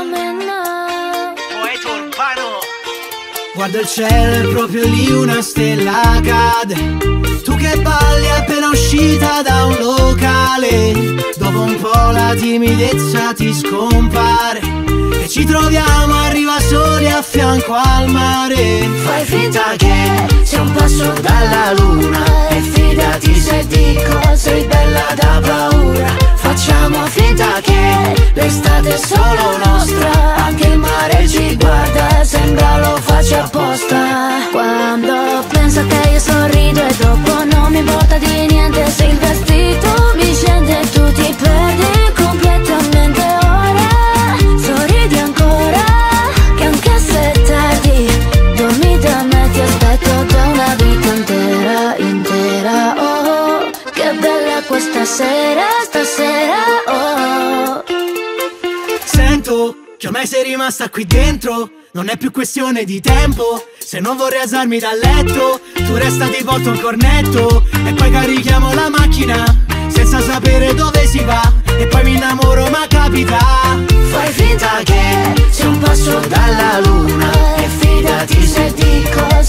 Poeta urbano. Guarda il cielo è proprio lì una stella cade. Tu che balli appena uscita da un locale. Dopo un po' la timidezza ti scompare. E ci troviamo arriva soli a fianco al mare. Fai finta che sia un passo dalla luna. E fidati se dico sei bella da paura finta che l'estate è solo nostra. Anche il mare ci guarda, sembra lo faccia apposta. Quando penso che io sorrido e dopo non mi importa di niente. Se il vestito mi scende e tu ti perdi questa sera, stasera Oh. Sento che ormai sei rimasta qui dentro. Non è più questione di tempo. Se non vorrei alzarmi dal letto Tu resta ti porto un cornetto. E poi carichiamo la macchina Senza sapere dove si va. E poi mi innamoro ma capita. Fai finta che sia un passo dalla luna. E fidati se dico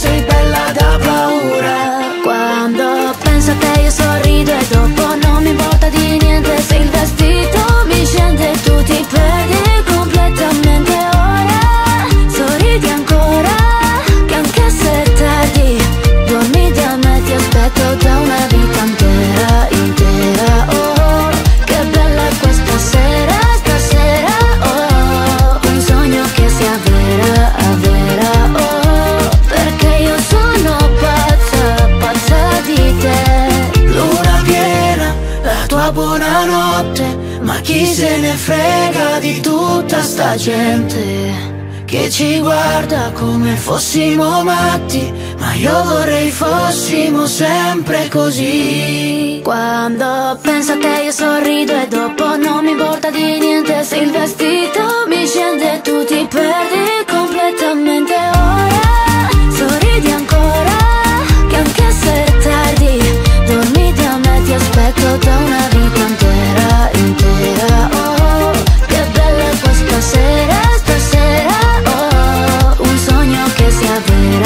buonanotte Ma chi se ne frega di tutta sta gente Che ci guarda come fossimo matti Ma io vorrei fossimo sempre così. Quando penso che io sorrido e dopo non mi importa di niente. Se il vestito mi scende e tu ti perdi never